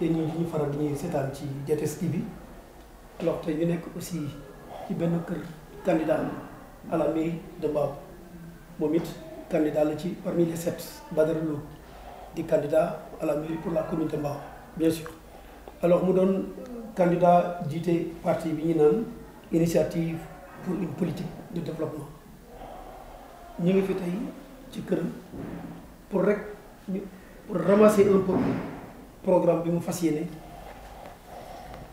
yéen ñi ñu faral ñuy seetaan ci TV alors tey ñu nekk aussi ci candidat à la mairie de Mbao moom it candidat parmi les sept Badara Lo di candidat à la mairie pour la commune de Mbao bien sûr. Alors mu doon candidat jiite parti bi ñu naan initiative pour une politique de développement. Ñu ngi fi tey ci pour pour ramasser un peu programme bi mu fas yéene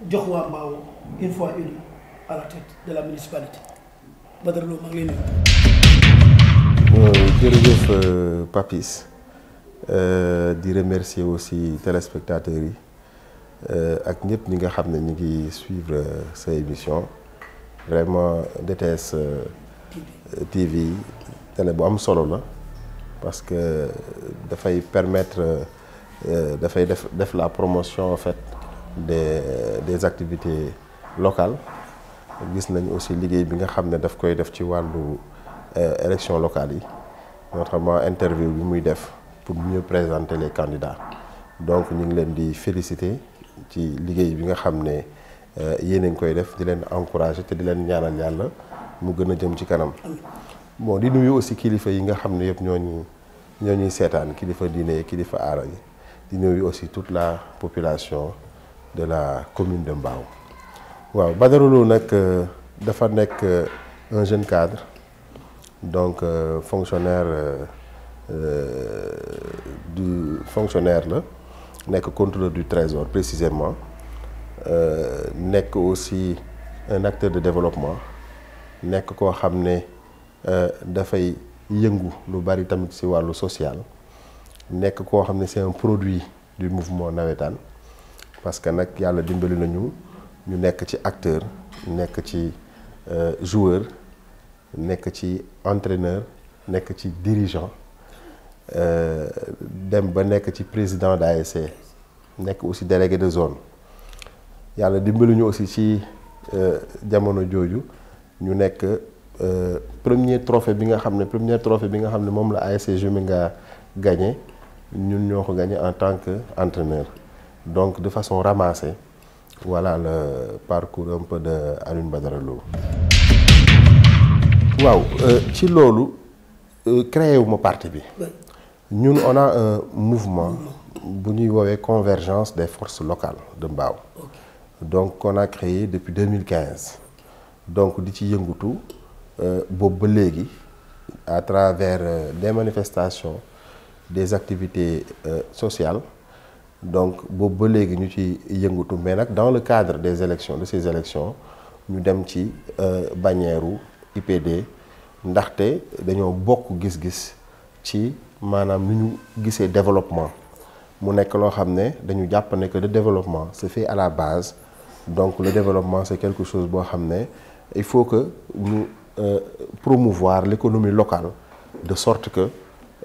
jox waa Mbao une fois élu à la tête de la municipalité. Badara Lo maa ngi lay nuyu. jërëjëf Papis. Di remercier aussi téléspectateurs yi ak ñëpp ñi nga xam ne ñu ngi suivre sa émission. Vraiment DTS TV télé bu am solo la parce que dafay permettre dafay def def la promotion en fait des des activités locales. Gis nañ aussi élection locale notamment interview pour mieux présenter les candidats. Donc ñu ngi leen di féliciter ci bi nga leen encourager di ñaanal mu jëm ci kanam. Aussi kilifa yi nga xam ne yëpp di nuyu aussi toute la population de la commune de Mbao. Waaw Badara Lo nag dafa nekk un jeune cadre donc euh, fonctionnaire euh, euh, du fonctionnaire la nekk contrôleur du trésor précisément nekk aussi un acteur de développement nekk koo xam ne dafay yëngu lu bari tamit ci social nekk koo xam ne c'est un produit du mouvement nawetaan. Parce que nag yàlla dimbali nañu ñu nekk ci acteur nekk ci joueur nekk ci entraîneur nekk ci dirigeant dem ba nekk ci président d'ASC nekk aussi délégué de zone. Yàlla dimbali ñu aussi ci jamono jooju ñu nekk premier trophée bi nga xam ne premier trophée bi nga xam ne moom la ASC Juminga gagné ñun ñoo ko gagné en tant que entraîneur. Donc de façon ramassée voilà le parcours un peu de Alioune Badara Lo. Waaw ci loolu créé wu ma parti bi. Ñun on a un mouvement bu ñuy woowee convergence des forces locales de Mbao. Donc on a créé depuis 2015 donc di ci yëngutu boobu ba léegi à travers des manifestations des activités sociales. Donc boobu ba dans le cadre des élections de ces élections ñu dem ci bannière IPD ndaxte dañoo bokk gis-gis ci maanaam développement. Mu nekk dañu jàpp ne que le développement se fait à la base. Donc le développement c'est quelque chose boo xam il faut que ñu promouvoir l'économie locale de sorte que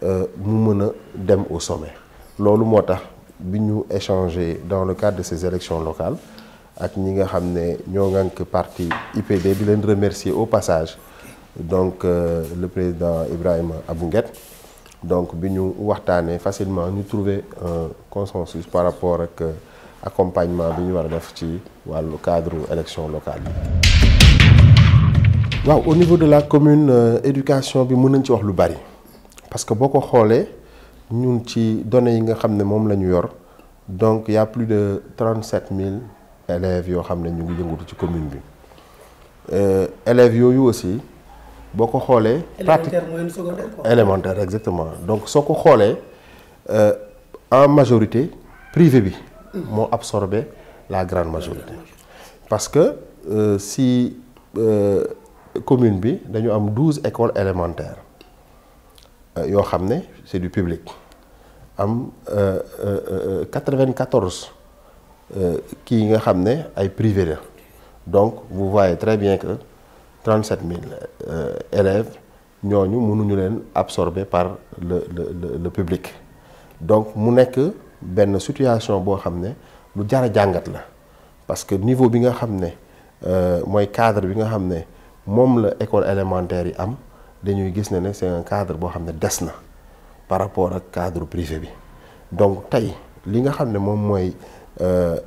mu mën a au sommet. Loolu moo tax bi ñu échanger dans le cadre de ces élections locales ak ñi nga xam parti IPD di leen remercier au passage donc euh, le président Ibrahima Abou Nguet. Donc bi facilement ñu trouver un consensus par rapport ak accompagnement bi ñu war a cadre élection locale au niveau de la commune euh, éducation bi mën nañ bari parce que boo ko xoolee ñun ci données yi nga xam ne moom la ñu yor donc y a plus de 37000 élèves yoo xam ne ñu ngi yëngatu ci commune bi euh, élèves yooyu aussi boo ko xoolee. élémentaire moyenne secondaire quoi. élémentaire exactement donc soo ko xoolee en majorité privé bi. moo absorbé la grande majorité. parce que euh, si euh, commune bi dañu am douze écoles élémentaires ne c'est du public. Am quatre-vingt-quatorze kii yi nga xam ay privé donc vous voyez très bien que. 37 000 euh, élèves ñooñu mënuñu leen absorber par le le le public. Donc mu nekk benn situation boo xam ne lu jar a parce que niveau bi nga xam ne cadre bi nga école élémentaire dañuy gis ne c'est un cadre boo xam des par rapport ak cadre privé donc tey li nga xam ne mooy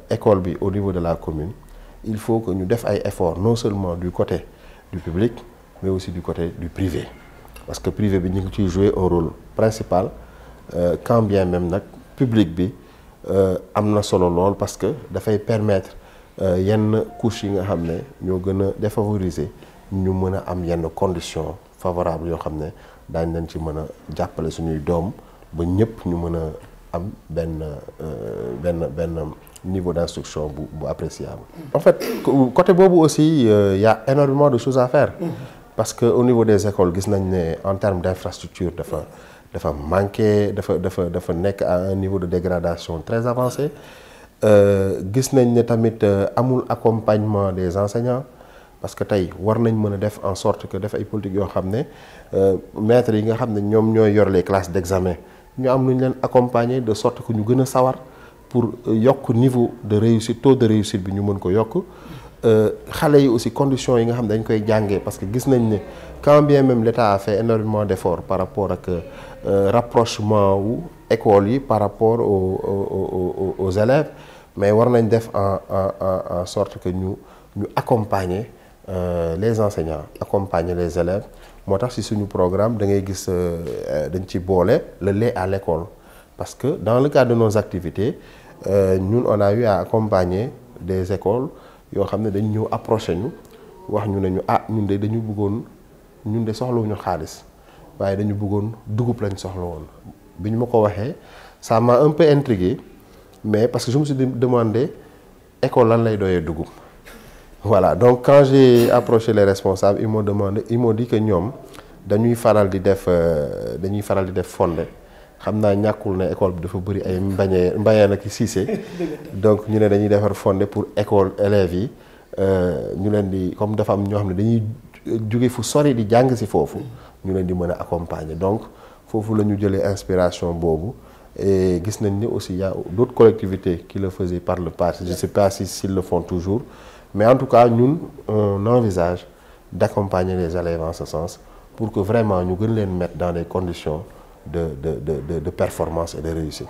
école au niveau de la commune il faut que ñu def ay efforts non seulement du côté du public mais aussi du côté du privé. Parce que privé bi jouer un rôle principal quand bien même nag public bi am na solo parce que dafay permettre yenn couches yi nga xam ne ñoo gën défavoriser ñu mën a conditions favorables yoo xam ne daañ leen ci mën a jàppale suñuy doom ba ñëpp ñu mën a am benn benn benn niveau d'instruction bu bu appréciable. en fait côté boobu aussi il y a énormément de choses à faire. parce que au niveau des écoles gis nañ ne en termes d'infrastructure dafa dafa manqué dafa dafa dafa nekk à un niveau de dégradation très avancé gis nañ ne tamit amul accompagnement des enseignants parce que tey war nañ en sorte que def ay politique yoo ne maîtres yi nga les classes d'examen ñu am lu accompagner de sorte que ñu gën a sawar pour yokk niveau de réussite taux de réussite bi ñu mën ko yokk. Xale yi aussi conditions yi nga xam ne dañ parce que gis nañ quand bien même l'État a fait énormément d'efforts par rapport ak rapprochement wu écoles yi par rapport aux élèves mais war nañ def en sorte que ñu ñu accompagner les enseignants accompagner les élèves. Moo tax ci suñu programme da ngay gis ci boole le lait à l'école. Parce que dans le cadre de nos activités ñun on a eu à accompagner des écoles yoo xam ne dañ ñëw approché ñu wax ñu ne ñu ah ñun de dañu bëggoon ñun de soxlawuñu xaalis waaye dañu bëggoon dugub lañ soxla woon. Bi ñu ma ko waxee ça m'a un peu intrigué mais parce que je me suis demandé école lan lay doyee dugub voilà donc quand j'ai approché les responsables ils m'ont demandé ils m'ont dit que ñoom dañuy faral di def dañuy faral di def fondé. Xam naa ñàkkul ne école bi dafa bëri ay mbañee mbayeen ak siise donc ñu ne dañuy defar fondé pour école élèves yi. Ñu leen di comme dafa am ñoo xam ne dañuy jóge fu sori di jàng ci foofu ñu leen di mën a accompagner. Donc foofu la ñu jëlee inspiration boobu. Et gis nañ ni aussi y a d'autres collectivités qui le faisaient par le passé. Je sais pas si s'ils le font toujours mais en tout cas ñun on envisage d'accompagner les élèves en ce sens pour que vraiment gën leen mettre dans des conditions de de de performance et de réussite.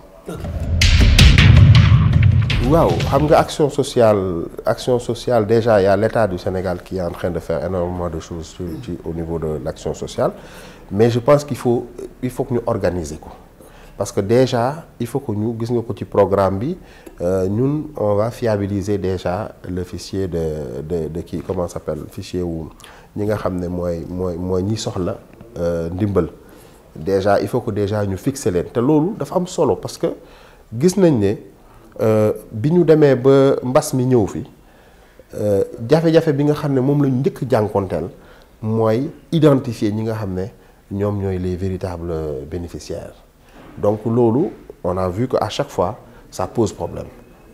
nga action sociale action sociale déjà il y a l'État du Sénégal qui est en train de faire énormément de choses au niveau de l'action sociale mais je pense qu'il faut il faut que ñu organiser ko parce que déjà il faut que ñu gis nga ko ci programme bi va fiabiliser déjà le fichier de de comment s'appelle fichier wu ñi nga xam ne mooy ndimbal. Déjà il faut que déjà ñu fixer dafa parce que gis nañ ne bi ñu demee ba mi ñëw fi bi nga identifier les véritables bénéficiaires donc on a vu que à chaque fois ça pose problème.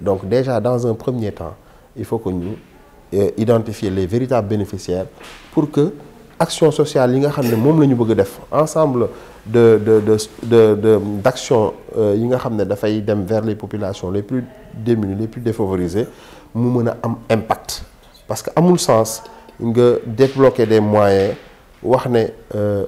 Donc déjà dans un premier temps il faut que ñu identifier les véritables bénéficiaires pour que action sociale yi nga xam ne moom ensemble de de de de de dem vers les populations les plus démunies les plus défavorisées mu mën a impact. Parce que amul sens nga débloquer des moyens wax ne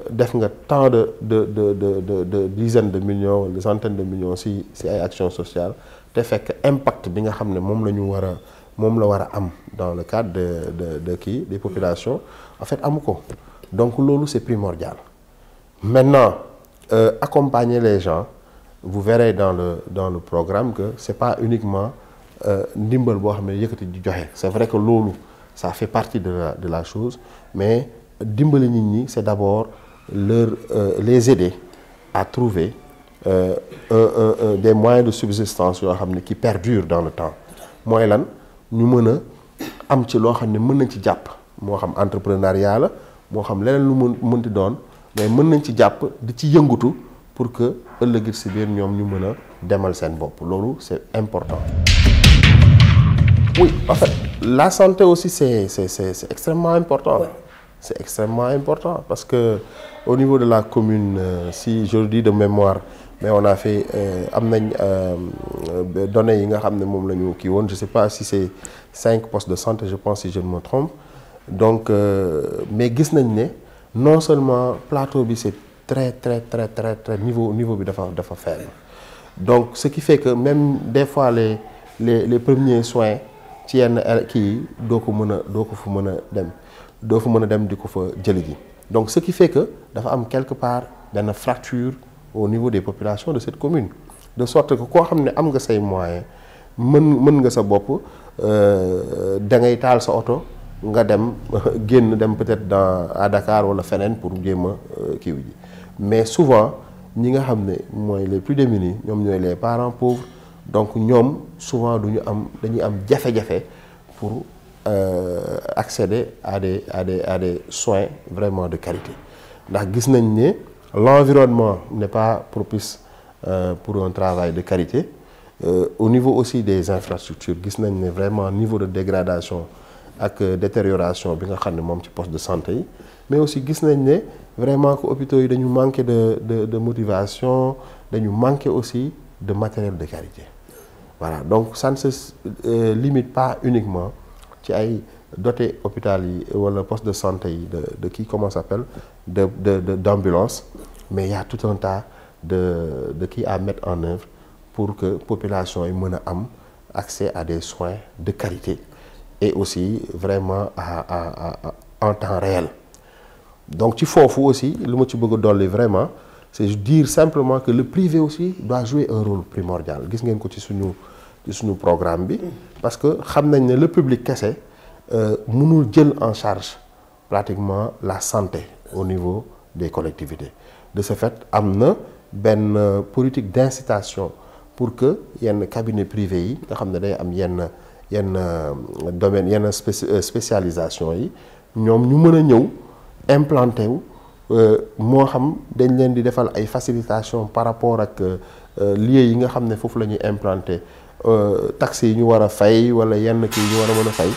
def nga tant de de de de de dizaines de millions de centaines de millions ci ci ay actions sociales te fekk impact bi nga xam ne moom la a la war am dans le cadre de de de des populations en fait amu ko. Donc loolu c'est primordial. Maintenant euh, accompagner les gens vous verrez dans le dans le programme que c'est pas uniquement ndimbal boo xam ne yëkkati di joxe. C'est vrai que loolu ça fait partie de la de la chose mais dimbali nit ñi c'est d'abord leur euh, les aider à trouver euh, des moyens de subsistance yoo xam qui perdurent dans le temps. Mooy lan? Ñu mën a am ci loo xam ne mën nañ ci jàpp. Moo xam entrepreneuriat la moo xam leneen lu mën mënti doon mais mën nañ ci jàpp di ci yëngutu pour que ëllëgit si biir ñoom ñu mën a demal seen bopp. Loolu c'est important. oui en fait la santé aussi c'est c'est c'est extrêmement important. C'est extrêmement important parce que au niveau de la commune euh, si je le dis de mémoire mais on a fait nañ données yi nga xam ne je sais pas si c'est cinq postes de santé je pense si je ne me trompe. Donc euh, mais non seulement plateau c'est très très très très très niveau niveau bi dafa donc ce qui fait que même des fois les les premiers soins ci yenn kii doo fa mën a dem di ko fa jëli ji. Donc ce qui fait que dafa am quelque part benn fracture au niveau des populations de cette commune. De sorte que koo xam ne am nga say moyens mën mën nga sa bopp da ngay taal sa oto nga dem génn dem peut-être dans à Dakar wala feneen pour jéem a kii ji. Mais souvent ñi nga xam ne mooy les plus démunis ñoom ñooy les parents pauvres. Donc ñoom souvent du ñu am dañuy am jafe-jafe pour accéder à des soins vraiment de qualité. L'environnement n'est pas propice pour un travail de qualité. Au niveau aussi des infrastructures gis nañ vraiment niveau de dégradation ak détérioration bi nga xam ne poste de santé mais aussi vraiment que hôpitaux yi dañu manquer de de de motivation dañu manquer aussi de matériel de qualité. Voilà donc ça ne se limite pas uniquement ci ay doté hôpital yi wala poste de santé de de comment s'appelle de de de d'ambulance. Mais il y a tout un tas de de kii à mettre en œuvre pour que population yi accès à des soins de qualité et aussi vraiment à à à en temps réel. Donc ci foofu aussi lu ma ci bëgg a vraiment c'est dire simplement que le privé aussi doit jouer un rôle primordial. Gis ngeen ko ci ci suñu programme bi parce que xam nañ le public kese mënul jël en charge pratiquement la santé au niveau des collectivités. De ce fait am na benn politique d'incitation pour que yenn cabinet privé yi nga xam ne day am yenn yenn domaine yenn spécialisation yi ñoom ñu mën a ñëw implanté wu moo xam dañ leen di defal ay facilitation par rapport ak lieux yi nga xam ne foofu la ñuy implanté taxes yi ñu war a fay wala yenn kii ñu war a mën a fay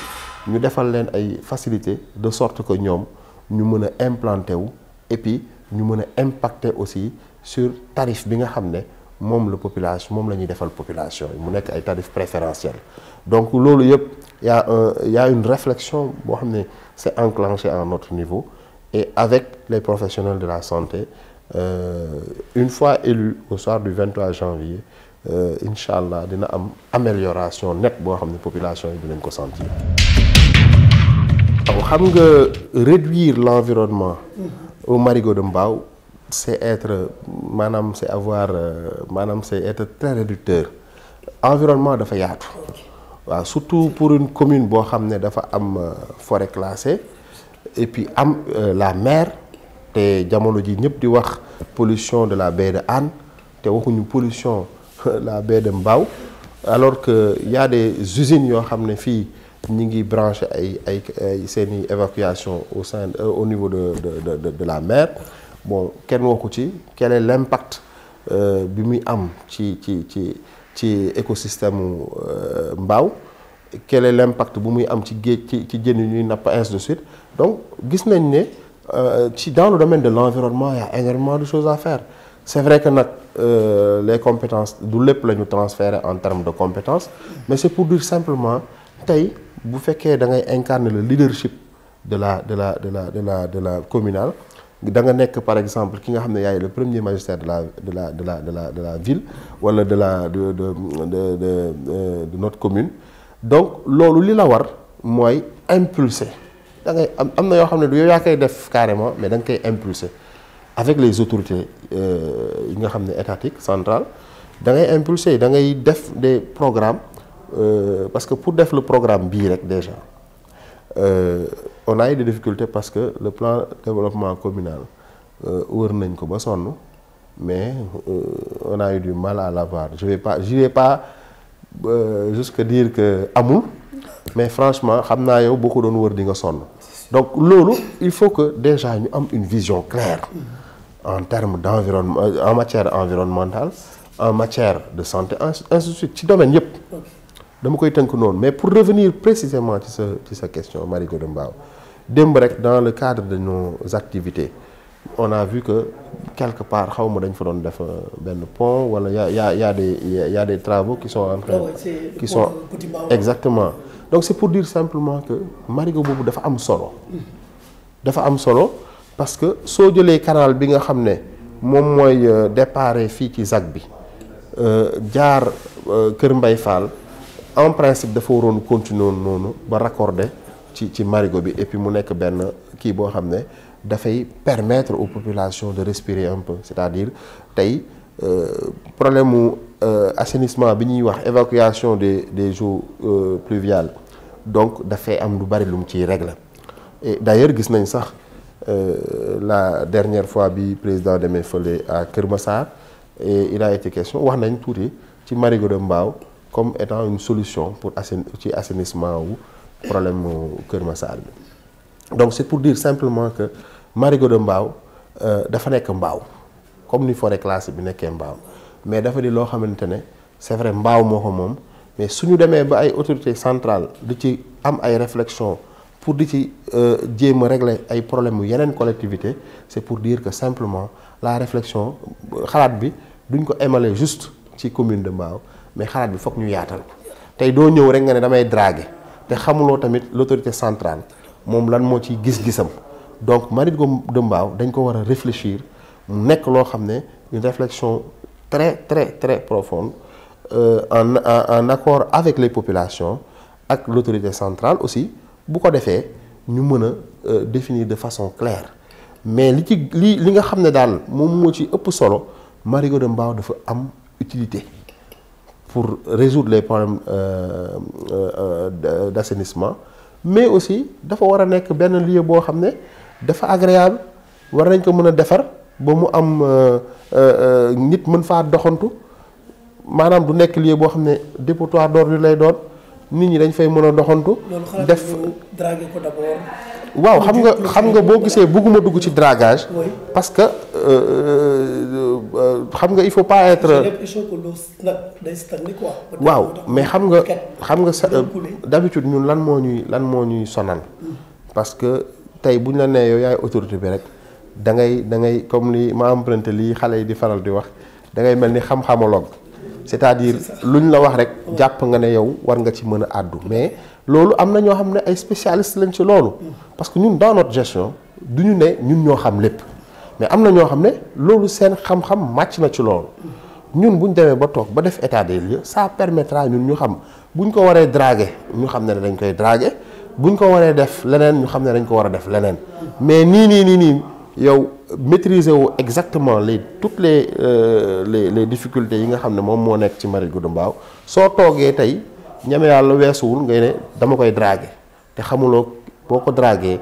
de sorte que ñoom ñu mën et puis ñu a impacter aussi sur tarif bi nga xam ne moom la la population donc loolu y a une réflexion enclenché à notre niveau et avec les professionnels de la santé euh, une fois élus au soir du 23 janvier euh, incha allah dina am amélioration nette boo xam ne population yi dinañ ko sentir. xam nga réduire l'environnement au marigot de être maanaam c'est avoir maanaam c'est être très réducteur environnement dafa yaatu surtout pour une commune boo xam dafa am forêt classée et puis am la mer te jamono ji ñëpp di wax pollution de la baie de Hann te waxuñu pollution la baie de Mbao alors que y a des usines yoo xam ne fii ñi ngi branché évacuation au sein au niveau de de la mer. Bon quel est l'impact bi muy am écosystème Mbao? Quel est l'impact bu muy am ainsi de suite? Donc dans le domaine de l'environnement il y a énormément de choses à faire c'est vrai que nag les compétences du lépp la ñu transférer en termes de compétences mais c'est pour dire simplement tey bu fekkee da ngay incarner le leadership de la de la de la de la de la communale da nga nekk par exemple ki nga xam le premier magistère de la de la de la de la de la ville wala de la de de de de de notre commune. Donc loolu li la war mooy impulser. Da ngay am am na yoo xam ne carrément mais da nga koy impulser avec les autorités yi nga xam ne impulser da ngay def des programmes euh, parce que pour def le programme déjà euh, on a eu des difficultés parce que le plan développement communal mais euh, on a eu du mal à l'avoir. Je je vais pas jusque dire que amul mais franchement xam naa yow boo ko doon wër donc il faut que déjà ñu am une vision claire en termes d'environnement en matière environnementale en matière de santé ainsi de suite ci domaine yépp. Dama koy tënk noonu mais pour revenir précisément ci sa ci sa question Marie démb rek dans le cadre de nos activités on a vu que quelque part xaw ma dañ fa doon def benn pont wala y a y a y a des y a des travaux qui sont en train qui sont exactement. Donc c'est pour dire simplement que marigot boobu dafa am solo. Dafa am solo parce que soo jëlee canal bi nga xam ne moom mooy déparé fii ci ZAC bi jaar Kër Mbay Fall en principe dafa waroon continuer noonu ba raccorder ci ci marigot bi et puis mu nekk benn kii boo xam ne dafay permettre aux populations de respirer un peu. C'est-à-dire tey problème mu assainissement bi wax évacuation des des eaux pluviales donc dafay am lu bari lu mu ciy régler. Et d'ailleurs gis nañ sax la dernière fois bi président demee fële à Kër Massar et il a été question wax nañ de comme étant une solution pour assain ci assainissement problème mu Kër Massar bi. Donc c'est pour dire simplement que marigot de Mbao dafa nekk Mbao comme ni forêt classée bi nekkee Mbao mais dafa di loo xamante ne c'est vrai Mbao moo ko mais suñu demee ba ay pour di ci jéem a régler ay problèmes yu yeneen collectivité c'est pour dire que simplement la réflexion xalaat bi émaler juste commune de mais xalaat bi fokk ñu yaatal draguer te tamit l'autorité centrale lan gis-gisam. Donc de dañ ko réfléchir mu nekk une réflexion très très très profonde euh, en en accord avec les populations ak l'autorité centrale aussi bu ko defee ñu mën a définir de façon claire. Mais li ci li li nga xam ne daal moom moo ci de utilité pour résoudre les problèmes euh, euh, d'assainissement mais aussi dafa war a nekk benn lieu dafa agréable war nañ ko mën a defar ba mu am nit mën faa doxantu. Maanaam du nekk lieu dépotoir lay doon nit ñi dañ fay mën a doxantu. def draguer ko d'abord. waaw xam nga xam nga boo gisee bëgguma dugg ci dragage. parce que xam nga il faut pas être. waaw mais xam nga xam nga sa d'habitude ñun lan moo ñuy lan moo ñuy sonal. parce que tey bu ñu la nee yow yaay autorité bi rek da ngay da ngay comme li ma emprunté lii xale yi di faral di wax da ngay mel ni xam-xamologue c'est-à-dire luñ la wax rek jàpp nga ne yow war nga ci mën a àddu. Mais loolu am na ñoo xam ne ay spécialistes lañ ci loolu. parce que ñun dans notre gestion du ñu ne ñun ñoo xam lépp. Mais am na ñoo xam ne loolu seen xam-xam màcc na ci loolu. ñun bu ñu demee ba toog ba def état des lieux ça permettra ñun ñu xam. Bu ñu ko waree draguer ñu xam ne dañ koy draguer. Bu ñu ko waree def leneen ñu xam ne dañ ko war a def leneen. Mais nii nii nii nii yow maîtriser wu exactement les toutes les euh, les les difficultés yi nga xam ne moom moo nekk ci marigot de Mbao. soo toogee tey ñeme yàlla weesuwul ngay ne dama koy draguer te xamuloo boo ko draguer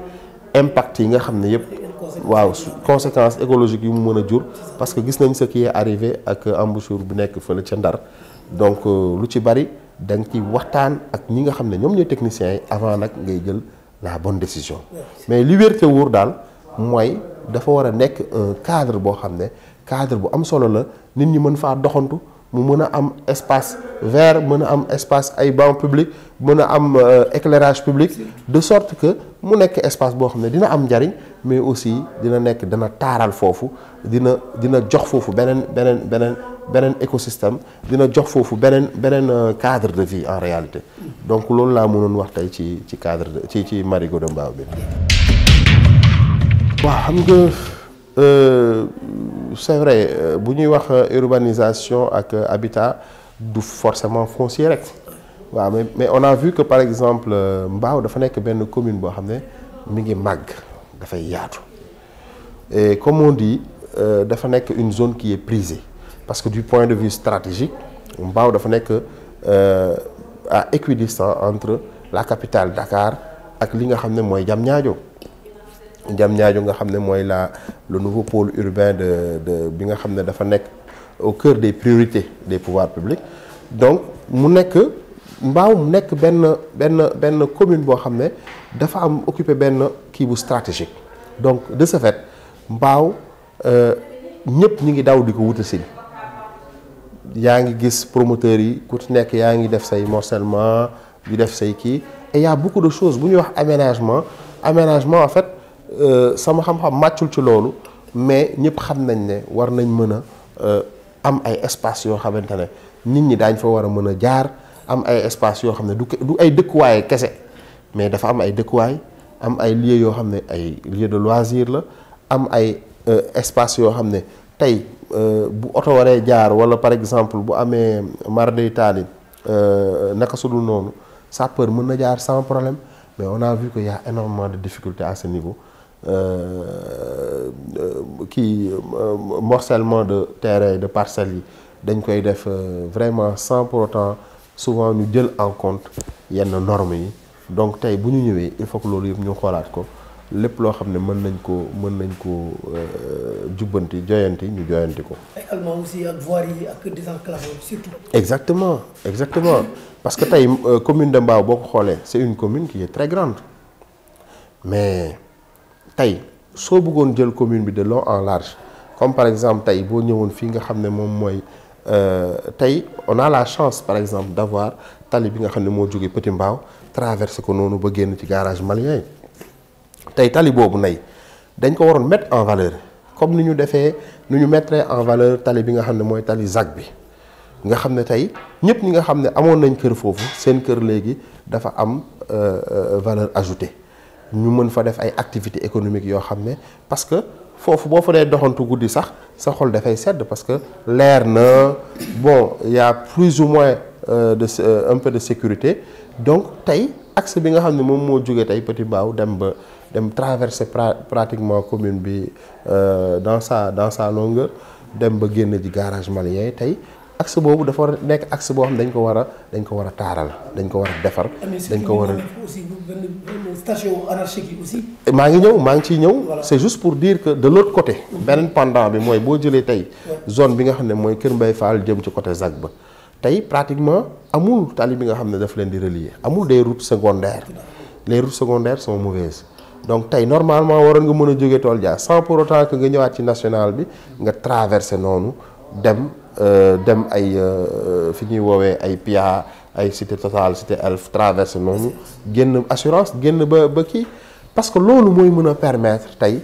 impact yi nga xam ne yépp waaw conséquences écologiques yu mu mën a jur parce que gis nañ ce qui est arrivé ak embouchure bu nekk fële ca Ndar. donc lu ci bari da nga ci waxtaan ak ñi nga xam ne ñoom ñooy techniciens yi avant nag ngay jël la bonne décision. Mais li wér te wóor daal mooy dafa war a nekk un cadre boo xam ne cadre bu am solo la nit ñi mën faa doxantu mu mën a am espace vert mën a am espace ay bancs public mën a am éclairage public de sorte que mu nekk espace boo xam ne dina am njariñ mais aussi dina nekk dana taaral foofu dina dina jox foofu beneen beneen beneen beneen écosystème dina jox foofu beneen beneen cadre de vie en réalité. Donc loolu laa mënoon wax tey ci ci cadre ci ci marigot de Mbao bi. Waaw xam nga c'est vrai bu ñuy wax urbanisation ak habitat du forcément foncier mais on a vu que par exemple Mbao dafa nekk benn commune boo xam ne et comme on dit dafa nekk une zone qui est prisée. Parce que du point de vue stratégique Mbao dafa nekk à équidistant entre la capitale Dakar ak li nga xam Diamniadio nga xam ne mooy la le nouveau pôle urbain de de bi nga xam dafa nekk au cœur des priorités des pouvoirs publics. Donc mu nekk Mbao mu nekk benn benn benn commune boo xam ne dafa am occupé benn kii bu stratégique. Donc de ce fait Mbao ñëpp ñi ngi daw di ko wuta si. Yaa ngi gis promoteurs yi ku ci nekk yaa ngi def say morcellement di def say kii. Et y a beaucoup de choses bu ñuy wax aménagement. Aménagement en fait sama xam-xam màccul ci loolu mais ñëpp xam nañ ne war nañ mën a am ay espace yoo xamante ne nit ñi daañ fa war a mën a jaar am ay espace yoo xam ne du ay dëkkuwaay kese mais dafa am ay dëkkuwaay am ay lieu yoo xam ne ay lieu de loisir la am ay espace yoo xam ne tey bu oto waree jaar wala par exemple bu amee mar day taali naka sudul noonu sapeur mën na jaar sans problème mais on a vu que y a énormément de difficultés à ce niveau. Kii morcellement de terrain de parcelles yi dañ koy def vraiment sans pour autant souvent ñu jël en compte yenn normes yi donc tey bu ñu ñëwee il faut que loolu yëpp ñu xoolaat ko lépp loo xam ne mën nañ ko mën nañ ko jubbanti joyanti ñu joyanti ko. également aussi ak voirie yi ak désenclavement surtout. exactement exactement parce que tey commune de Mbao boo ko xoolee c'est une commune qui est très grande mais tey soo bëggoon jël commune bi de long en large comme par exemple tey boo ñëwoon fii nga xam ne moom mooy tey on a la chance par exemple d'avoir tali bi nga xam ne moo Petit Mbao traversé ko noonu ba génn ci garage malien yi. Tey tali boobu nay dañ ko waroon mettre en valeur comme ni ñu defee ni ñu mettre en valeur tali bi nga xam ne mooy tali ZAC bi. Nga xam ne tey ñëpp ñi nga xam ne nañ kër foofu seen kër léegi dafa am valeur ajoutée ñu mën fa def ay activités économiques yoo xam ne parce que foofu boo fa dee doxantu guddi sax sa xol dafay sedd parce que leer na bon y a plus ou moins de un peu de sécurité donc tey axe bi nga xam ne moom moo jógee tey Petit Mbao dem ba dem traverser pratiquement commune bi dans sa dans sa longueur dem ba génn ji garage malien tey axe boobu dafa war a nekk axe boo xam ne dañ ko war a dañ ko war a taaral dañ ko war a defar. dañ ko war a aussi benn station anarchique yi aussi. maa ngi ñëw maa ngi ciy ñëw. c'est juste pour dire que de côté. beneen pendant bi mooy boo jëlee tey. zone bi nga xam ne mooy Kër Mbaye Fall jëm ci côté ZAC ba. tey pratiquement amul tali bi nga xam ne daf leen di relier amul des routes secondaires les routes secondaires sont mauvaises donc tey normalement waroon nga mën a jóge tool jaar sans pour autant que nga ñëwaat ci national bi nga traverser noonu dem dem ay fi ñuy woowee ay PIA ay cité Total cité Elf traverser noonu génn assurance génn ba ba parce que loolu mooy mën a permettre tey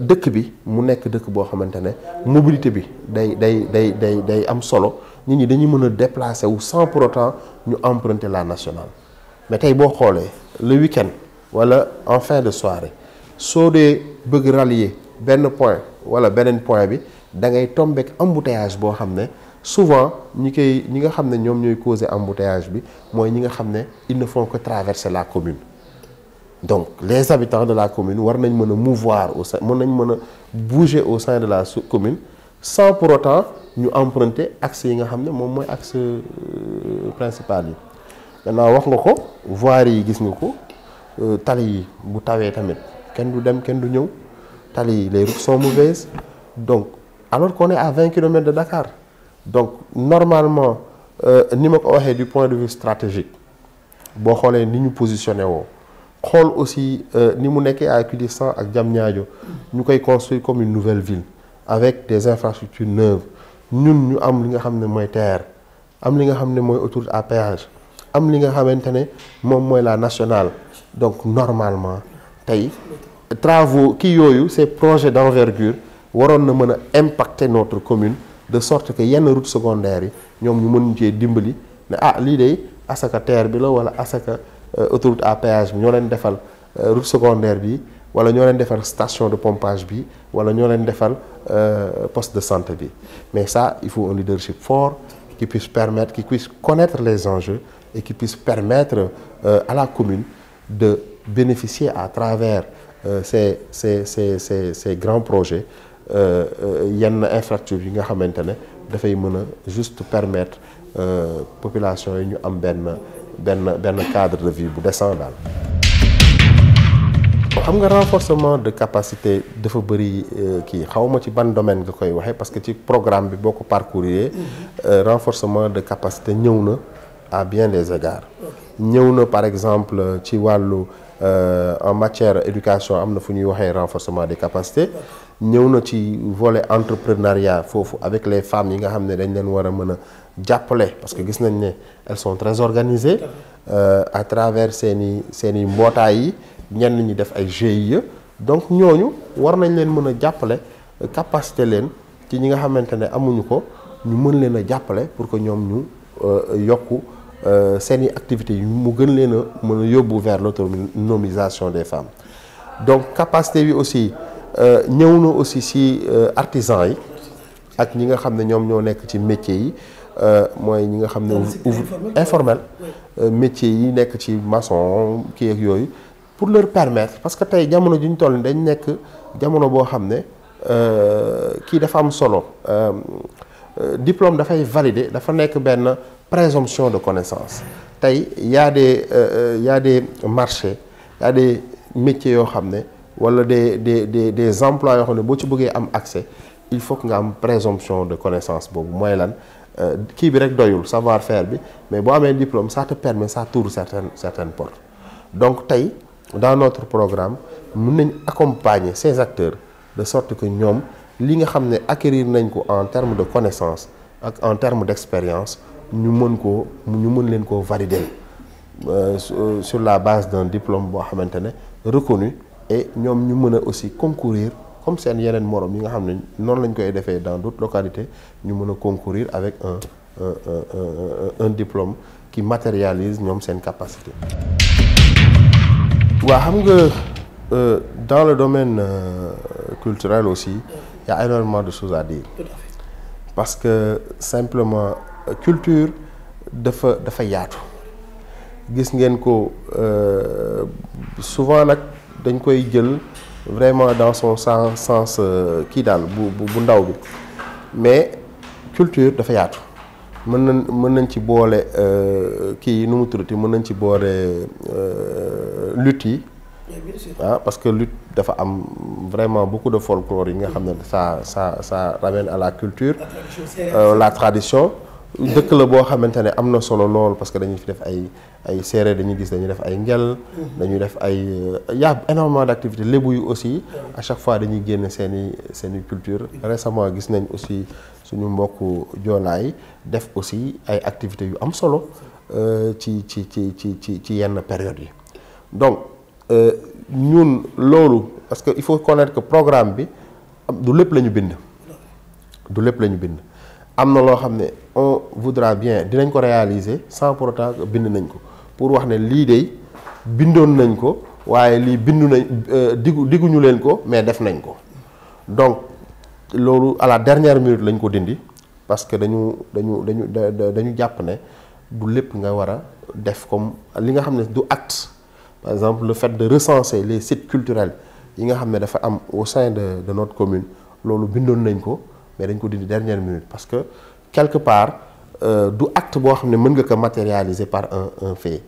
dëkk bi mu nekk dëkk boo xamante mobilité bi day day day day day am solo. Nit ñi dañuy mën a déplacer wu sans pour autant ñu emprunter la nationale. Mais tey boo xoolee le week-end wala en fin de soirée soo dee bëgg rallier benn point wala beneen point bi da ngay tomber ak embouteillage boo xam souvent ñi koy ñi nga xam ne ñoom ñooy causer embouteillage bi mooy ñi nga xam ne ils ne font que traverser la commune. Donc les habitants de la commune war nañ mën mouvoir au sein mën nañ mën bouger au sein de la commune sans pour autant ñu emprunter axe yi nga xam ne moom mooy axe principal yi. Maintenant wax nga ko voirie yi gis nga ko tali yi bu tawee tamit kenn du dem kenn du ñëw tali yi les routes sont mauvaises. Donc alors qu'on est à 20 kilomètres de Dakar donc normalement ni ma du point de vue stratégique boo xoolee ni ñu positionné woo xool aussi ni mu nekkee à équidistant ak Diamniadio ñu koy comme une nouvelle ville avec des infrastructures neuves. Ñun ñu am li nga xam ne mooy TER am li nga péage am la nationale. Donc normalement tey travaux kii yooyu ces projets d'envergure waroon na impacter notre commune de sorte que yenn route secondaire yi ñoom ñu mën cee ah lii de asaka TER bi la wala asaka autoroute à péage defal route secondaire bi wala station de pompage bi wala ñoo defal poste de santé bi. Mais ça il faut un leadership fort qui puisse permettre qui puisse connaître les enjeux et qui puisse permettre à la commune de bénéficier à travers ces ces ces ces grands projets yenn infrastructures yi nga xamante ne dafay mën a juste permettre population yi ñu am benn benn benn cadre de vie bu décent daal. xam nga renforcement de capacité dafa bëri kii xawma ci ban domaine nga koy waxee parce que ci programme bi boo ko parcourir renforcement de capacité ñëw na à bien des égards. Ñëw na par exemple ci wàllu en matière éducation am na fu ñuy waxee renforcement des capacités ñëw na ci volet entrepreneuriat foofu avec les femmes yi nga xam ne dañ leen war a mën a jàppale parce que gis nañ ne elles sont très organisées à travers seeni seeni mbootaay yi ñenn ñi def ay GIE donc ñooñu war nañ leen mën a jàppale capacité leen ci ñi nga xamante ne amuñu ko ñu mën leen a jàppale pour que ñoom ñu yokku seeni activités yi mu gën leen a mën a yóbbu vers l'autonomisation des femmes. Donc capacité bi aussi ñëw na aussi ci artisans yi ak ñi nga xam ne ñoom ñoo nekk ci métier yi. Mooy ñi nga xam ne informel métier yi nekk ci maçon kii ak yooyu pour leur permettre parce que tey jamono ju ñu toll dañ nekk jamono boo xam ne kii dafa am solo. Diplôme dafay valider dafa nekk benn présomption de connaissance. Tey y a des y a des marchés y a des métiers yoo xam ne wala des des des des emplois ci accès il faut que nga am présomption de connaissance boobu. Mooy lan? Kii bi rek doyul savoir faire bi mais boo amee diplôme ça te permet ça t'ouvre certaines certaines portes. Donc dans notre programme mën nañ accompagner ces acteurs de sorte que ñoom li nga xam acquérir en termes de connaissance ak en termes d'expérience ñu mën koo ñu mën leen valider. Sur la base d'un diplôme reconnu et ñoom ñu mën a aussi concourir comme seen yeneen morom yi nga xam ne noonu lañ koy defee dans d'autres localités ñu mën a concourir avec un un un un diplôme qui matérialise ñoom seen capacité. waaw xam nga dans le domaine culturel aussi il y a énormément de choses à dire. Parce que simplement culture dafa dafa yaatu. Gis ngeen ko souvent nag dañ koy jël. vraiment dans son sens sens kii daal bu bu ndaw bi. Mais culture dafa yaatu. Mën nañ mën nañ ci boole kii nu mu tuddati mën nañ ci boole lutte yi. Ah parce que lutte dafa am vraiment beaucoup de folklore yi nga xam ne ça ça ça ramène à la culture la tradition dëkk la boo xamante ne am na solo lool parce que dañuy fi def ay ay séeréer dañuy gis dañuy def ay ngel dañuy def ay y a énormément d'activités lébu yi aussi à chaque fois dañuy génn seeni seeni culture. Récemment gis nañ aussi suñu mbokku joolaay def aussi ay activités yu am solo ci ci ci ci ci ci yenn période yi. Donc ñun loolu parce que il faut connaître que programme bi du lépp la ñu bind. Du lépp la ñu bind. Am na loo xam ne on voudra bien dinañ ko réaliser sans pour autant bind nañ ko. Pour wax de bindoon nañ ko waaye lii bindu nañ diggu digguñu leen mais def nañ donc à la dernière minute lañ ko parce que dañu dañu dañu dañu ne du nga def comme li nga du par exemple le fait de recenser les sites culturels yi nga xam au sein de de notre commune nañ ko mais dañ ko dernière minute parce que quelque part du acte boo xam ne mën nga ko matérialiser par un un fait.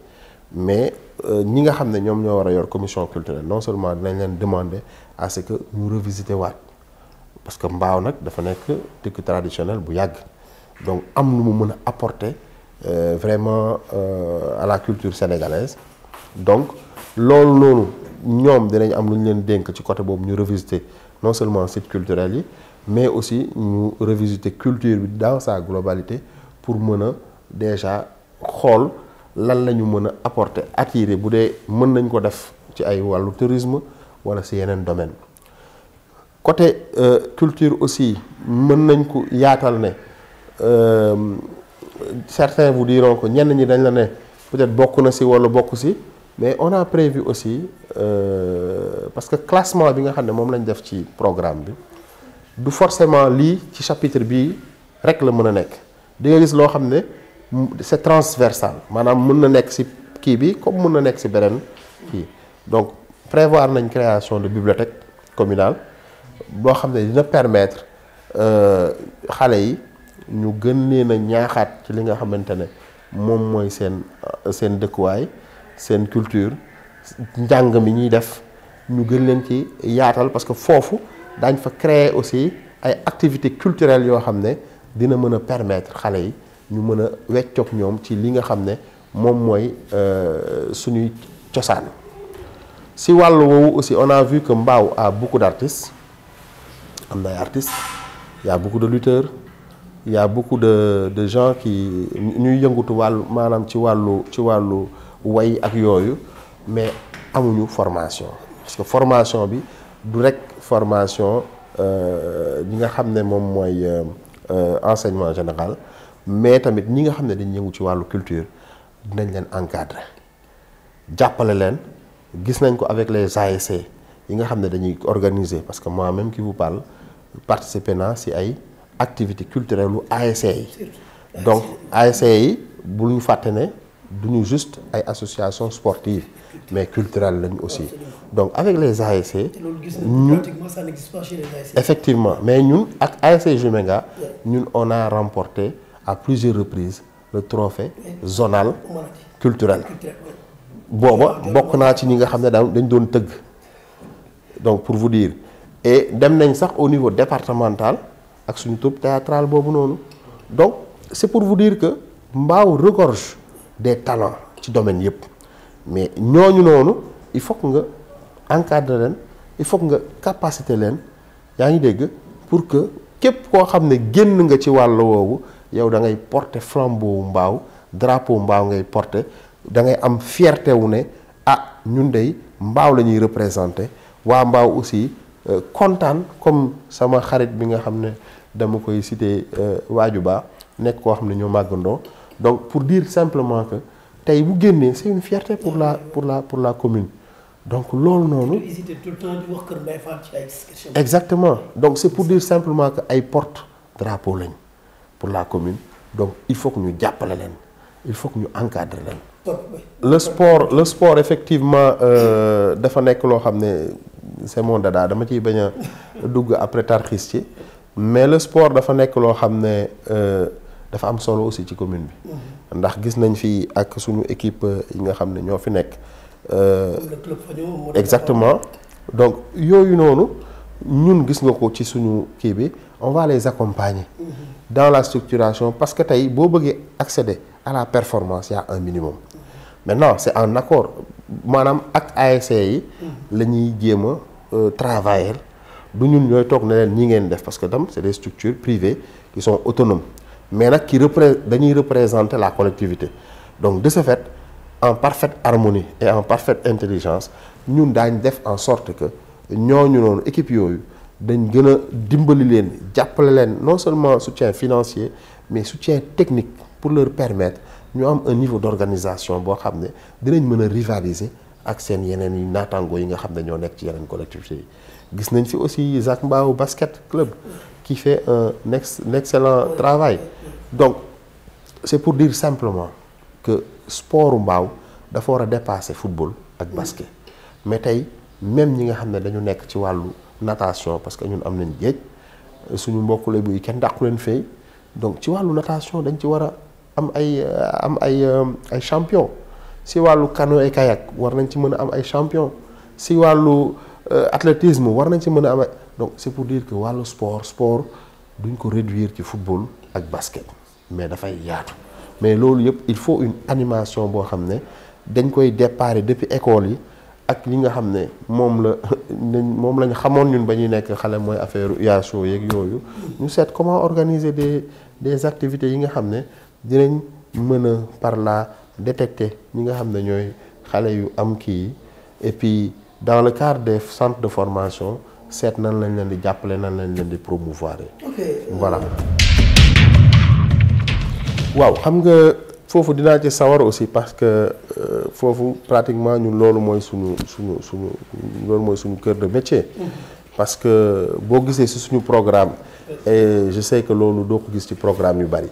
Mais ñi nga xam ne ñoom ñoo war yor commission culturelle non seulement dinañ leen demander à ce que ñu revisiter waat. Parce que mbaaw nag dafa nekk dëkk traditionnel bu yàgg. Donc am lu mu mën a apporter vraiment à la culture sénégalaise. Donc loolu noonu ñoom dinañ am lu ñu leen dénk ci côté boobu ñu revisiter non seulement site culturel yi mais aussi ñu revisiter culture dans sa globalité pour mën a déjà xool lan apporter attirer. Bu dee mën nañ ko def ci ay tourisme wala domaine. Côté culture aussi ne certains vous diront que ñenn ñi peut-être na wala mais on a prévu aussi euh, parce que classement bi nga programme du forcément lii ci chapitre bii rek la mën di c'est transversal. Maanaam mën na nekk ci bi comme mën na ci donc prévoir nañ création de bibliothèque communale boo dina permettre xale yi ñu gën leen ñaaxaat ci li nga seen culture njàng mi ñuy def ñu gën leen ci parce que daañ fa créer aussi ay activités culturelles yoo xam ne dina mën a permettre xale yi ñu mën a weccoog ñoom ci li nga xam woowu aussi on a vu que Mbao a beaucoup d'artistes. Artistes. Y a beaucoup de lutteurs. Il y a beaucoup de de gens qui ñuy yëngutu wàllu maanaam ci wàllu ci wàllu way ak yooyu mais amuñu formation. Parce que formation bi du rek formation ñi nga xam ne moom mooy enseignement général mais tamit ñi nga xam ne dañ yëngu ci wàllu culture dinañ leen encadrer. Jàppale leen gis nañ ko avec les ASC yi nga xam ne dañuy organiser parce que moi-même qui vous parle participer naa ci ay activité culturelle lu ASC yi. Donc ASC yi bul ñu fàtte ne du ñu juste ay association sportive mais culturelle lañu aussi. Donc avec les ASC nañu pratiquement ça n'existe pas chez les ASC. effectivement mais ñun ak ASC Jumenga ñun on a remporté à plusieurs reprises le trophée zonal culturel. Booba bokk naa ci ñi nga xam ne daan dañ doon tëgg. Donc pour vous dire. Et dem nañ sax au niveau départemental ak suñu troupe théâtrale boobu noonu. Donc c'est pour vous dire que Mbao regorge des talents ci domaine yëpp mais ñooñu noonu il faut que nga encadrer leen il faut que nga dégg pour que képp koo xam ne génn nga ci wàll porter flambeau Mbao drapeau Mbao ngay porter fierté wu ne ah la représenter. Aussi euh, comme sama xarit bi nga xam ne dama koy citer waaju baa nekk ne donc pour dire simplement que tey bu génnee c'est une fierté pour la pour la pour la commune. Donc loolu noonu tout le temps di wax Kër Mbaye Fall ci ay question. exactement. Donc c'est pour dire simplement que ay porte drapeau lañ pour la commune. Donc il faut que ñu jàppale leen. Il faut que ñu encadrer leen. Le sport le sport effectivement euh, dafa nekk loo xam ne c'est mon dada dama ciy bañ a dugg après tarxis ci mais le sport dafa nekk loo xam ne euh, dafa am solo aussi ci commune bi ndax gis nañ fi ak suñu équipe yi nga xam ne ñoo fi nekk. Exactement. Donc yooyu noonu ñun gis nga ko ci suñu kii bi on va les accompagner. Dans la structuration parce que tey boo bëggee accéder à la performance il y a un minimum. Maintenant c'est en accord. Maanaam ak ASC yi la ñuy jéem a euh, travailler. Du ñun ñooy toog ne leen ñi ngeen def parce que tam c'est des structures privées qui sont autonomes mais nag représenter la collectivité. Donc de ce fait en parfaite harmonie et en parfaite intelligence ñun daañ def en sorte que ñooñu noonu équipe dañ non seulement soutien financier mais soutien technique pour leur permettre ñu am un niveau d'organisation rivaliser ak seen yi yi nga xam ne ñoo aussi basket club qui fait un ex un excellent travail. Donc c'est pour dire simplement que sport mbaaw dafa war a dépasser football ak basket. Mais tey même nga xam ne dañu nekk ci wàllu natation parce que ñun am nañ géej suñu mbokk lay buy kenn dàqu leen fay. Donc ci wàllu natation dañ ci war a am ay am ay ay champion. Si wàllu canoë et kayak war nañ ci mën a am ay champion. Si wàllu athlétisme war nañ ci mën a am ay donc c'est pour dire que wàllu sport sport duñ ko réduire ci football ak basket. Mais dafay yaatu. Mais loolu yëpp il faut une animation boo xam ne dañ koy déparé depuis école yi ak li nga xam ne moom la moom lañ xamoon ñun ba ñuy nekk xale mooy affaire UASO yeeg yooyu. Ñu seet comment organiser des des activités yi nga xam dinañ mën par là détecter ñi nga xam ne ñooy xale yu am kii et puis dans le cadre des centres de formation seet nan lañ leen di jàppale nan lañ leen di promouvoir. Voilà. Waaw xam nga foofu dinaa ci sawar aussi parce que foofu pratiquement ñun loolu mooy suñu suñu suñu loolu mooy suñu cœur de métier. Parce que boo gisee ci suñu programme et je sais que loolu doo ko gis ci programme yu bari.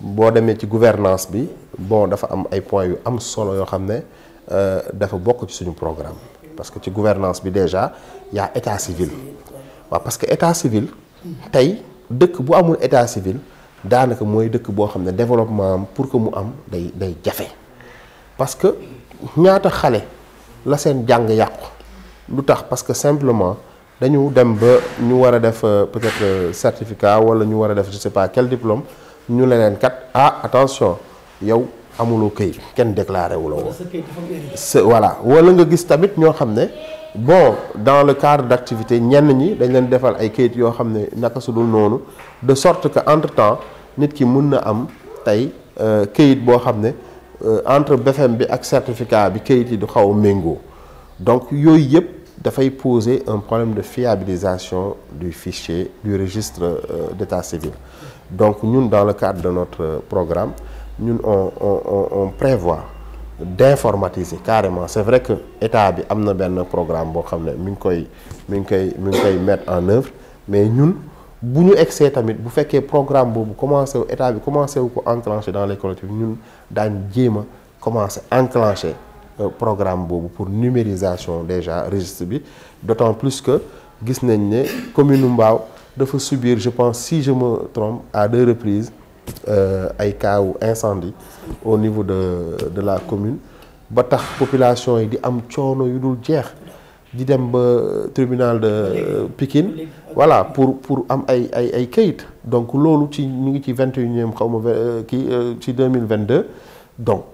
Boo demee ci gouvernance bi bon dafa am ay points yu am solo yoo xam ne dafa bokk ci suñu programme parce que ci gouvernance bi déjà y a état civil. Waaw parce que état civil tey dëkk bu amul état civil daanaka mooy dëkk boo xam ne développement pour que mu am day day jafe. Parce que ñaata xale la seen jàng yàqu? Lu tax? Parce que simplement dañu dem ba ñu war def peut-être certificat wala ñu war def je sais pas quel diplôme ñu ne leen kat ah attention yow amuloo këyit kenn déclaré wu la woon. C'est voilà. Wala nga gis tamit ñoo xam ne bon dans le cadre d'activité ñenn ñi dañ leen defal ay kayit yoo xam ne naka su dul noonu de sorte que entre temps nit ki mun na am tey kayit boo xam ne entre BFM bi ak certificat bi kayit yi du xaw a méngoo. Donc yooyu yëpp dafay poser un problème de fiabilisation du fichier du registre euh, d'état civil. Donc ñun dans le cadre de notre programme ñun on on prévoit d'informatiser carrément. C'est vrai que état bi am na benn programme boo xam ne mettre en œuvre mais ñun bu ñu egsee tamit bu fekkee programme boobu commencé wu état bi commencé enclencher dans les collectivités ñun daañ jéem a commencé enclencher programme boobu pour numérisation déjà registre d'autant plus que gis commune Mbao subir je pense si je me trompe à deux reprises ay cas incendie au niveau de de la commune ba population yi di am coono yu dul jeex di tribunal de Pikine voilà pour pour am ay ay ay donc loolu ci ñu ngi ci vingt vingt deux donc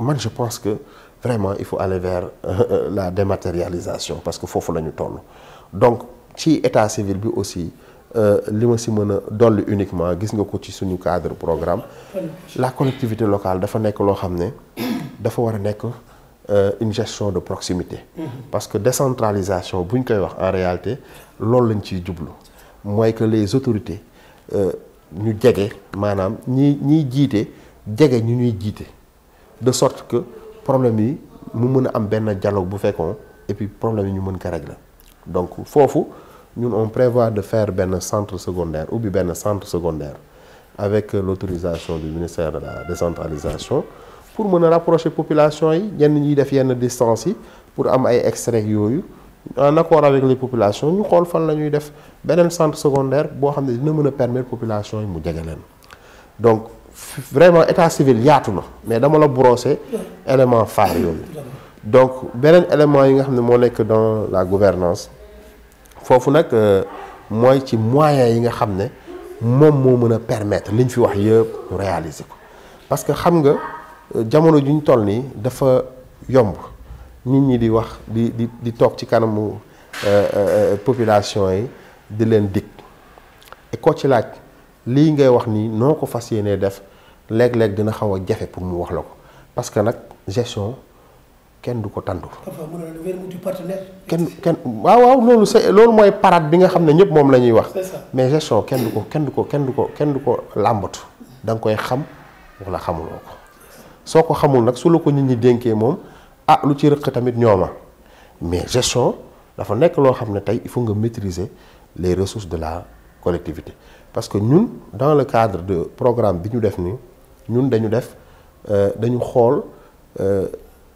man je pense que vraiment il faut aller vers la dématérialisation parce que foofu la ñu donc ci état civil bi aussi li ma si mën a dolli uniquement gis nga ko ci suñu cadre programme la collectivité locale dafa nekk loo xam ne dafa war a nekk une gestion de proximité. Parce que décentralisation bu ñu koy wax en réalité loolu lañ ciy jublu. Mooy que les autorités ñu jege maanaam ñi ñiy jiite jege ñu ñuy jiite. De sorte que problème yi mu mën a am benn dialogue bu fekkoon et puis problème yi ñu mën ko régler. Donc foofu ñun on prévoit de faire benn centre secondaire ou bi benn centre secondaire avec l'autorisation du ministère de la décentralisation pour mën a rapprocher population yi. Ñenn ñuy def distance pour am ay extraits yooyu. En accord avec les populations ñu xool fan la ñuy def centre secondaire boo xam ne dina a permettre population yi mu jege donc vraiment état civil yaatu na mais dama la brosser élément phare donc beneen élément yi nga ne moo dans la gouvernance foofu nag mooy ci moyens yi nga xam ne moom moo mën a permettre liñ fi wax yëpp ñu réaliser ko. Parce que xam nga jamono ju ñu toll nii dafa yomb. Nit ñi di wax di di di toog ci kanamu population yi di leen dig. Et ko ci laaj lii ngay wax nii noo ko fas yéenee def léeg-léeg dina xaw a pour mu wax la ko. Parce que nag gestion kenn du ko tandu. kenn kenn waaw waaw loolu c'est loolu mooy parade bi nga xam ne ñëpp moom la ñuy wax. mais gestion kenn du ko kenn du ko kenn du ko kenn du ko làmbatu da nga koy xam wala xamuloo ko. Soo ko xamul nag su la ko nit ñi dénkee moom ah lu ci rëq tamit ñooma. Mais gestion dafa nekk loo xam ne tey il faut nga maîtriser les ressources de la collectivité. Parce que ñun dans le cadre de programme bi ñu def nii ñun dañu def dañu xool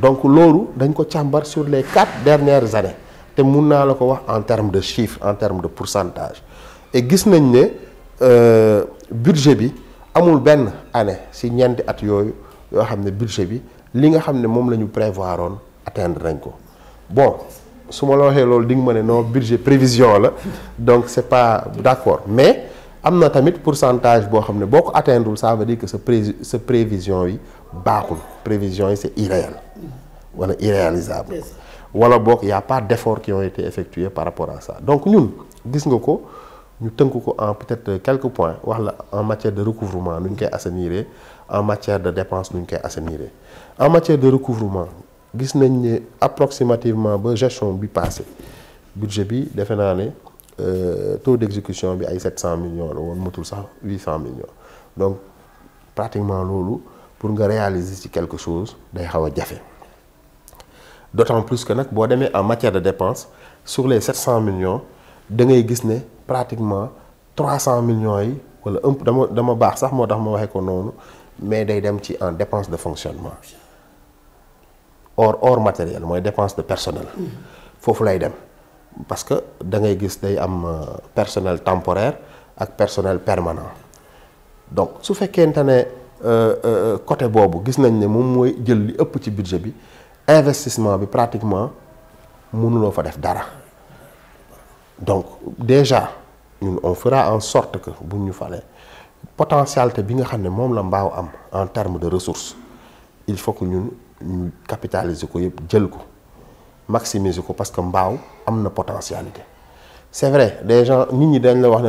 donc loolu dañ sur les quatre dernières années. En termes de chiffres en termes de pourcentage. Et gis nañ ne budget bi amul année ci ñeenti at yooyu budget bi li nga atteindre nañ bon su la waxee budget prévision la. Donc c'est pas d'accord. Mais am pourcentage boo xam ne boo ko atteindre ça veut dire que sa pré sa prévision yi baaxul. Prévision c'est irréel wala irréalisable. Wala boog y a pas d'efforts qui ont été effectués par rapport à ça. Donc ñun gis nga ko ñu tënk ko en peut-être quelques points. Wax la en matière de recouvrement nu ñu koy assainir en matière de dépense nu ñu koy assainir en matière de recouvrement gis nañ ne approximativement ba gestion bi passé budget bi defe naa ne taux d'exécution bi ay 700 millions la woon matul sax 800 millions. Donc pratiquement loolu pour nga réaliser ci quelque chose day xaw a jafe d'autant plus que en matière de dépense sur les 700 millions da ngay gis pratiquement 300 millions yi un dama dama baax mais day dem ci en dépense de fonctionnement. Hors hors matériel mooy dépense de personnel. Foofu lay dem. Parce que da ngay gis day am personnel temporaire ak personnel permanent. Donc su fekkente ne côté boobu gis nañ ne moom mooy jël budget investissement bi pratiquement mënuloo fa def donc déjà on fera en sorte que bu ñu falee potentialité bi nga en termes de ressources il faut que ñun ñu capitaliser ko maximiser parce que mbaaw am na potentialité. C'est vrai des gens nit ñi dañ la wax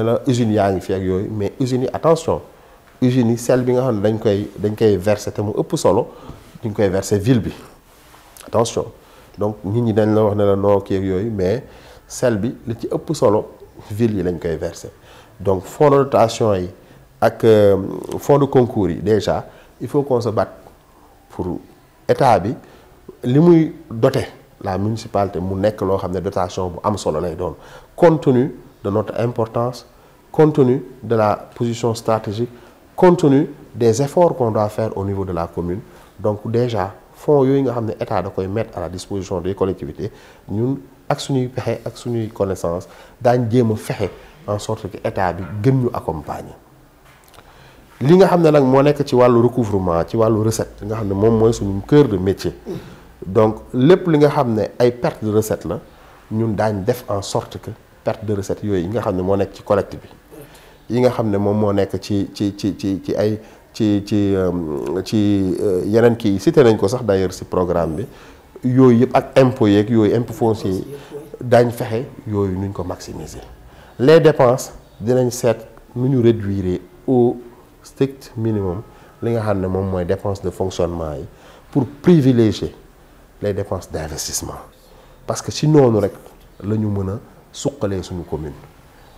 mais attention usines yi sel bi nga dañ koy verser solo ñu ville attention. Donc nit ñi dañ la mais bi ville donc fonds de dotation yi ak fonds de concours déjà il faut qu'on se batte pour état bi li muy doter la municipalité mu nekk dotation compte tenu de notre importance compte tenu de la position stratégique compte tenu des efforts qu'on doit faire au niveau de la commune. Donc déjà fonds yooyu nga xam état da koy mettre à la disposition des collectivités ñun ak suñuy pexe ak suñuy connaissance daañ jéem a en sorte que état bi gën ñu accompagner. Li nga xam ne nag moo nekk ci wàllu recouvrement ci wàllu recette nga xam ne moom mooy suñu cœur de métier. Donc lépp li nga xam ne ay perte de recette la ñun daañ def en sorte que perte de recette yooyu yi nga xam ne moo nekk ci collecte bi yi nga xam ne moom moo nekk ci ci ci ci ay ci ci ci yeneen kii cité nañ ko sax d'ailleurs ci programme bi. Yooyu yëpp ak impôts yeeg yooyu impôt foncier yi daañ fexe yooyu nuñ ko maximiser. Les dépenses dinañ seet nu ñu réduire au strict minimum li nga xam ne moom mooy dépense de fonctionnement yi pour privilégier les dépenses d'investissement. Parce que ci noonu rek la ñu mën a suqalee suñu commune.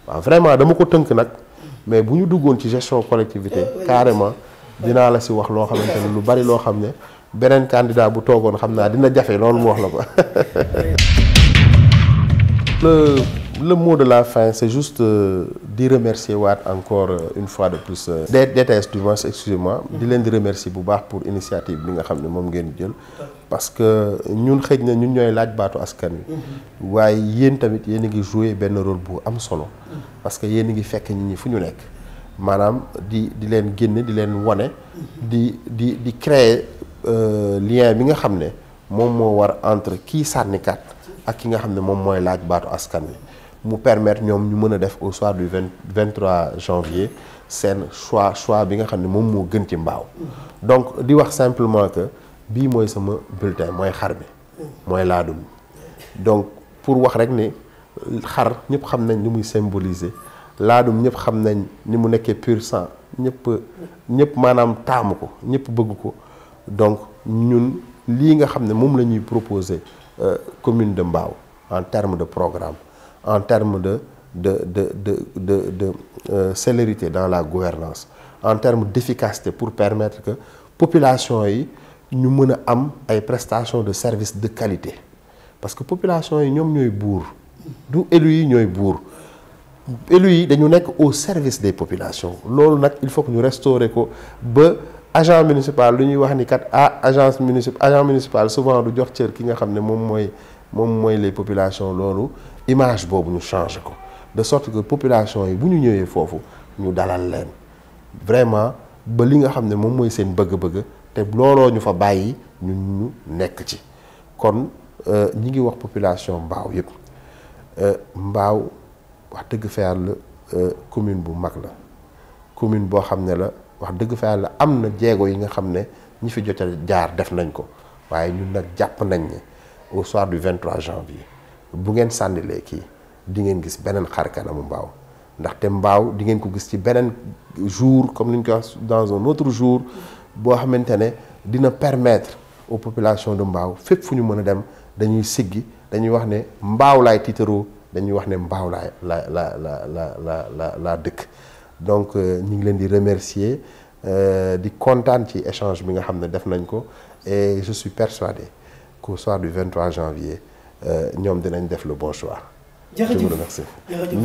Waaw vraiment dama ko tënk nag mais bu ñu duggoon ci gestion collectivité carrément dinaa la ci wax loo xamante ne lu bari loo xam ne beneen candidat bu toogoon xam naa dina jafe loolu mu wax la ko. Le le mot de la fin c'est juste euh, di remercier waat encore euh, une fois de plus euh, DTS du moins excusez-moi. Di leen di remercier bu baax pour initiative bi nga xam ne moom ngeen jël. Parce que ñun xëj na ñun ñooy laaj baatu askan wi. Waaye yéen tamit yéen a ngi jouer benn rôle bu am solo. Parce que yéen a ngi fekk nit ñi fu ñu nekk maanaam di di leen génne lien entre kii sànnikat ak ki nga xam ne moom laaj baatu askan wi. Mu permettre ñoom ñu def au soir du vingt vingt trois janvier choix choix donc simplement que bii bulletin mooy xar donc pour wax rek ne xar symboliser laadum ñëpp xam nañ ni mu nekkee pur sang. ñëpp ñëpp maanaam taamu ko ñëpp bëgg ko. Donc ñun lii nga xam ne moom proposer commune de Mbao en termes de programme en termes de de de de de de euh, célérité dans la gouvernance en termes d'efficacité pour permettre que population yi ñu mën a am prestations de services de qualité. Parce que population yi ñoom ñooy buur. Du élus yi ñooy buur élus yi dañu nekk au service des populations. Il faut que ñu restaurer ko ba agent municipal lu ñuy wax ah municipal souvent du jox cër ki les populations. Loolu image boobu de sorte que population yi bu ñu ñëwee foofu ñu dalal leen. Vraiment ba li nga xam ne moom te looloo ñu fa bàyyi ñun ñu nekk ci. Kon wax population wax dëgg fa yàlla commune bu mag la. Commune boo xam ne la wax dëgg fa yàlla am na jéego yi nga xam ne ñi fi jot a jaar def nañ ko. Waaye ñun nag jàpp nañ ne au soir du 23 janvier bu ngeen sànnilee kii di ngeen gis beneen xar kanamu mbaaw. Ndaxte mbaaw di ngeen ko gis ci beneen jour comme ni ñu ko wax dans un autre jour boo xamante ne dina permettre aux populations de mbaaw fépp fu ñu mën a dem dañuy siggi dañuy wax ne mbaaw laay tiitaroo dañuy wax ne mbaaw laay la la la la la la la dëkk donc ñu ngi leen di remercier di kontaan ci échange bi nga xam ne def nañ ko et je suis persuadé qu'au soir du 23 janvier ñoom dinañ def le bon choix. je vous remercie.